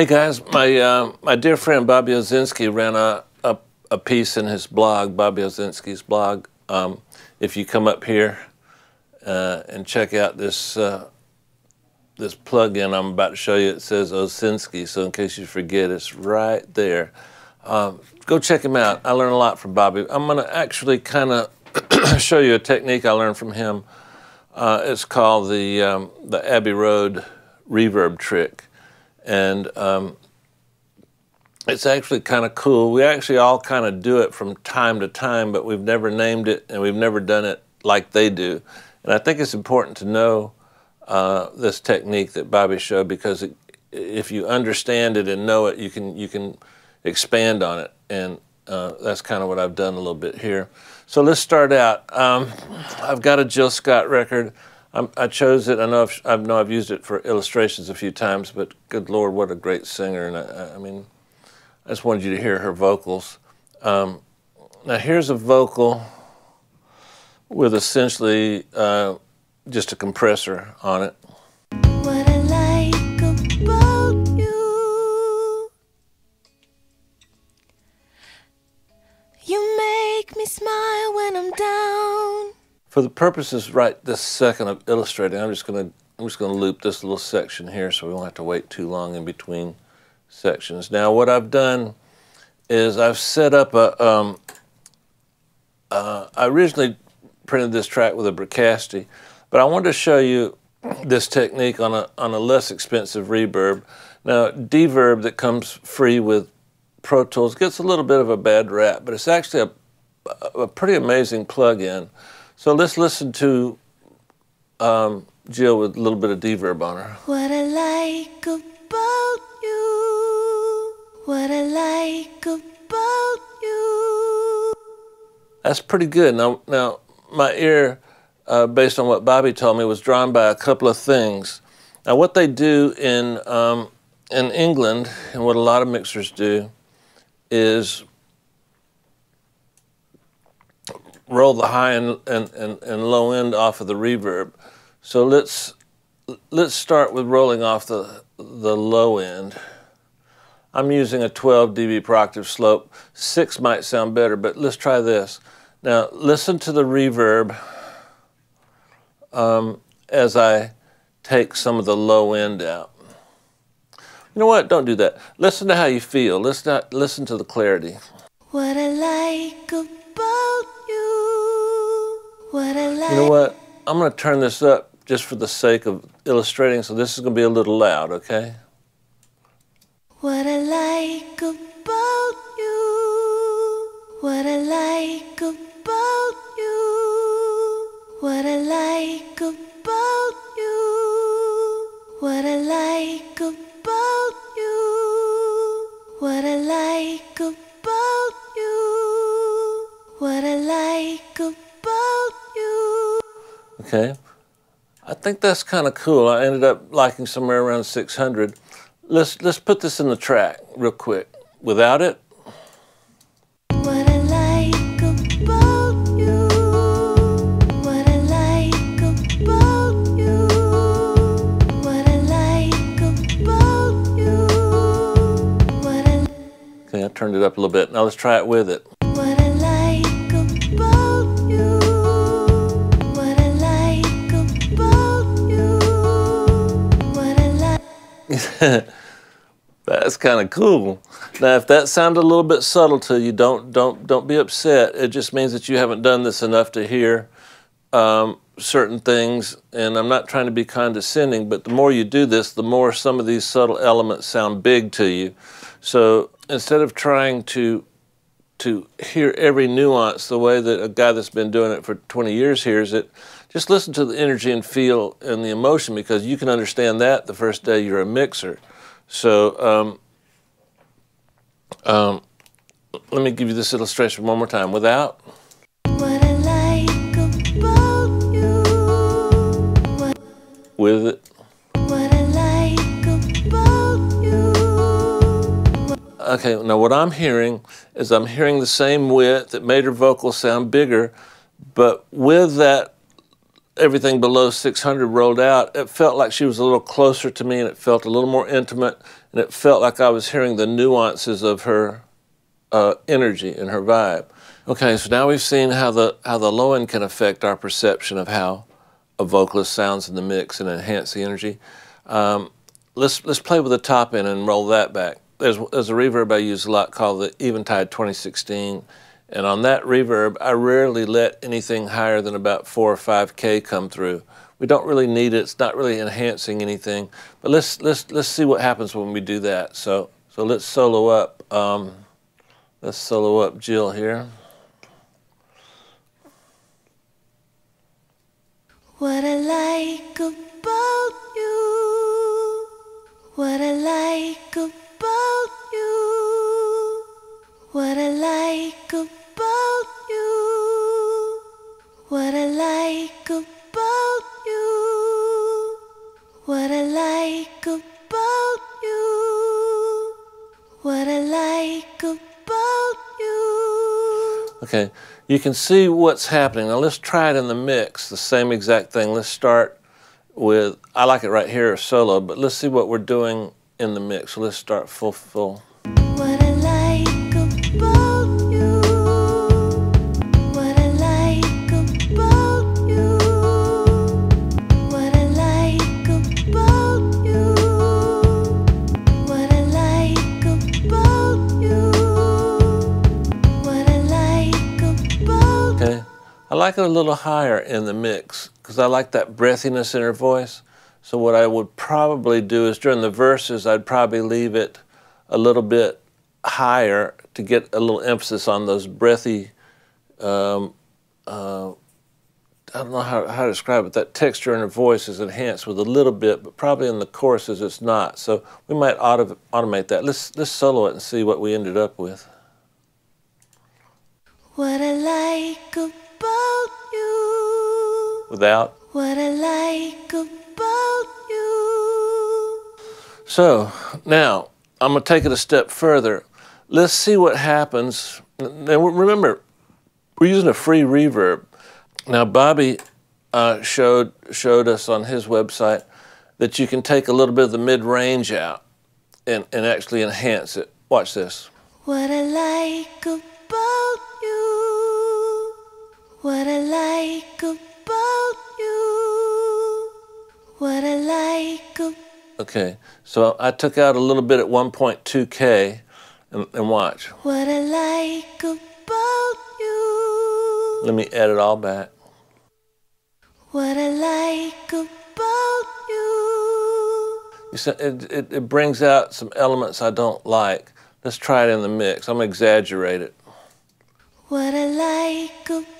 Hey guys, my uh, my dear friend Bobby Owsinski ran a, a, a piece in his blog, Bobby Owsinski's blog. Um, if you come up here uh, and check out this uh, this plugin I'm about to show you, it says Owsinski. So in case you forget, it's right there. Um, go check him out. I learned a lot from Bobby. I'm going to actually kind of show you a technique I learned from him. Uh, it's called the um, the Abbey Road reverb trick, and um, it's actually kind of cool. We actually all kind of do it from time to time, but we've never named it and we've never done it like they do. And I think it's important to know uh, this technique that Bobby showed because it, if you understand it and know it, you can you can expand on it, and uh, that's kind of what I've done a little bit here. So let's start out. Um, I've got a Jill Scott record. I'm, i chose it. I know I've, I know I've used it for illustrations a few times, but good Lord, what a great singer! And I, I mean, I just wanted you to hear her vocals. Um, now here's a vocal with essentially uh, just a compressor on it. What I like a book you make me smile when I'm down. For the purposes right this second of illustrating, I'm just gonna I'm just gonna loop this little section here so we won't have to wait too long in between sections. Now what I've done is I've set up a um, uh, I originally printed this track with a Bricasti, but I wanted to show you this technique on a on a less expensive reverb. Now, D-Verb that comes free with Pro Tools gets a little bit of a bad rap, but it's actually a a pretty amazing plug-in. So let's listen to um, Jill with a little bit of D-Verb on her. What I like about you, what I like about you. That's pretty good. Now, now my ear, uh, based on what Bobby told me, was drawn by a couple of things. Now, what they do in um, in England, and what a lot of mixers do, is roll the high and, and, and, and low end off of the reverb. So let's let's start with rolling off the the low end. I'm using a 12 dB per octave slope. Six might sound better, but let's try this. Now listen to the reverb um, as I take some of the low end out. You know what? Don't do that. Listen to how you feel. Listen to, listen to the clarity. What I like what I like. You know what? I'm going to turn this up just for the sake of illustrating, so this is going to be a little loud, okay? What I like about you. What I like about you. What I like about think that's kind of cool. I ended up liking somewhere around 600. Let's let's put this in the track real quick. Without it. Okay, I turned it up a little bit. Now let's try it with it. That's kind of cool. Now, if that sounded a little bit subtle to you, don't don't don't be upset. It just means that you haven't done this enough to hear um, certain things. And I'm not trying to be condescending, but the more you do this, the more some of these subtle elements sound big to you. So instead of trying to to hear every nuance the way that a guy that's been doing it for 20 years hears it, just listen to the energy and feel and the emotion because you can understand that the first day you're a mixer. So um, um, let me give you this illustration one more time. Without. With it. Okay, now what I'm hearing is I'm hearing the same width that made her vocal sound bigger, but with that everything below 600 rolled out, it felt like she was a little closer to me and it felt a little more intimate and it felt like I was hearing the nuances of her uh, energy and her vibe. Okay, so now we've seen how the, how the low end can affect our perception of how a vocalist sounds in the mix and enhance the energy. Um, let's, let's play with the top end and roll that back. There's, there's a reverb I use a lot called the Eventide 2016 and on that reverb, I rarely let anything higher than about 4 or 5K come through. We don't really need it. It's not really enhancing anything. But let's, let's, let's see what happens when we do that. So, so let's solo up. Um, let's solo up Jill here. What I like about you, what I like about you, what I like about Okay, you can see what's happening. Now let's try it in the mix, the same exact thing. Let's start with, I like it right here, solo, but let's see what we're doing in the mix. So let's start full, full. Like it a little higher in the mix because I like that breathiness in her voice. So what I would probably do is during the verses, I'd probably leave it a little bit higher to get a little emphasis on those breathy. Um, uh, I don't know how, how to describe it. That texture in her voice is enhanced with a little bit, but probably in the choruses it's not. So we might auto automate that. Let's let's solo it and see what we ended up with. What I like about you. Without? What I like about you. So now I'm going to take it a step further. Let's see what happens. Now remember, we're using a free reverb. Now Bobby uh, showed showed us on his website that you can take a little bit of the mid range out and, and actually enhance it. Watch this. What I like. What I like about you. What I like. Okay, so I took out a little bit at 1.2K and, and watch. What I like about you. Let me add it all back. What I like about you. You see, it, it, it brings out some elements I don't like. Let's try it in the mix. I'm going to exaggerate it. What I like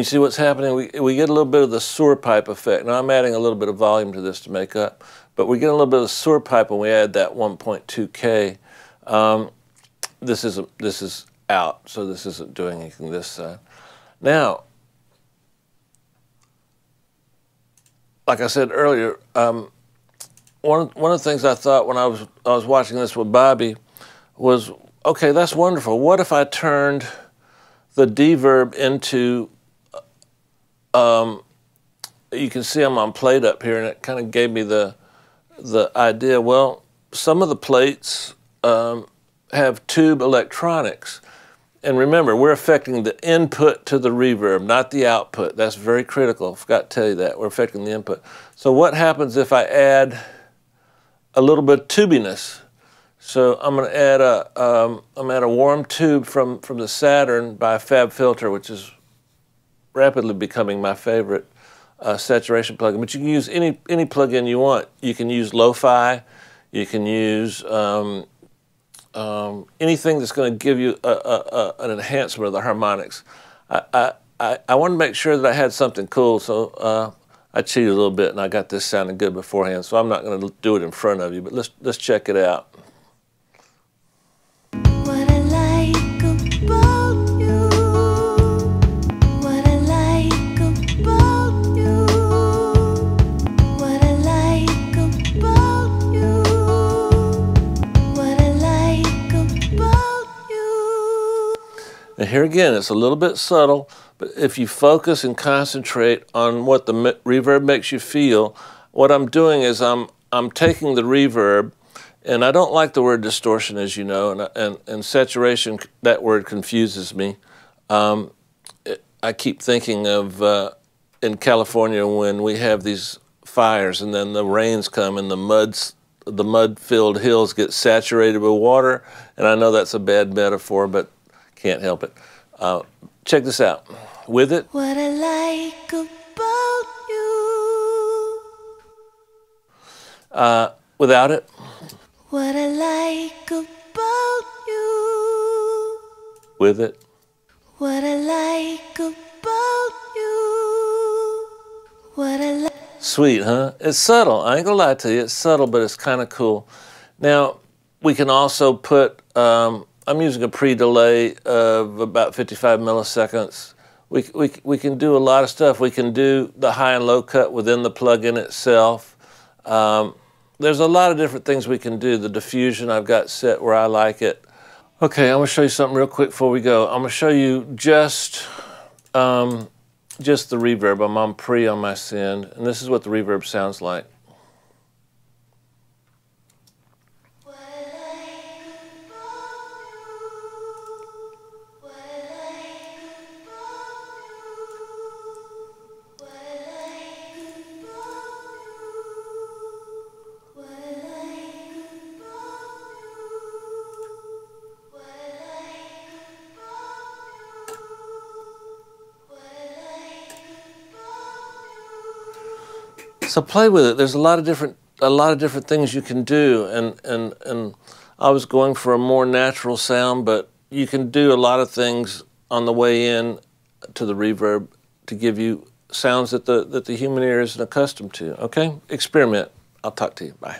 you see what's happening? We, we get a little bit of the sewer pipe effect. Now I'm adding a little bit of volume to this to make up, but we get a little bit of sewer pipe when we add that 1.2K. Um, this is this is out, so this isn't doing anything this side. Now, like I said earlier, um, one one of the things I thought when I was I was watching this with Bobby was, okay, that's wonderful. What if I turned the D verb into um, you can see them on plate up here, and it kind of gave me the the idea. Well, some of the plates um, have tube electronics, and remember, we're affecting the input to the reverb, not the output. That's very critical. I forgot to tell you that we're affecting the input. So, what happens if I add a little bit of tubiness? So I'm going to add a um, I'm going add a warm tube from from the Saturn by Fab Filter, which is rapidly becoming my favorite uh, saturation plugin. But you can use any any plugin you want. You can use lo-fi. You can use um, um, anything that's going to give you a, a, a, an enhancement of the harmonics. I, I, I, wanted to make sure that I had something cool, so uh, I cheated a little bit and I got this sounding good beforehand. So I'm not going to do it in front of you, but let's let's check it out. Here again, it's a little bit subtle, but if you focus and concentrate on what the reverb makes you feel, what I'm doing is I'm I'm taking the reverb, and I don't like the word distortion, as you know, and and, and saturation. That word confuses me. Um, it, I keep thinking of uh, in California when we have these fires, and then the rains come and the mud's the mud-filled hills get saturated with water, and I know that's a bad metaphor, but can't help it. Uh, check this out. With it. What I like about you. Uh, without it. What I like about you. With it. What I like about you. What I like. Sweet, huh? It's subtle. I ain't gonna lie to you. It's subtle, but it's kind of cool. Now, we can also put, um, I'm using a pre-delay of about 55 milliseconds. We, we, we can do a lot of stuff. We can do the high and low cut within the plugin itself. Um, there's a lot of different things we can do. The diffusion I've got set where I like it. Okay, I'm gonna show you something real quick before we go. I'm gonna show you just um, just the reverb. I'm on pre on my send, and this is what the reverb sounds like. So play with it. There's a lot of different a lot of different things you can do, and and and I was going for a more natural sound, but you can do a lot of things on the way in to the reverb to give you sounds that the that the human ear isn't accustomed to. Okay, experiment. I'll talk to you. Bye.